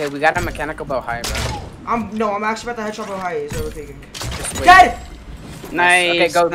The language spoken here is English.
Okay, we got a mechanical bow high, bro. I'm no, I'm actually about to headshot Ohio. He's overtaking. Dead. Nice. Okay, go.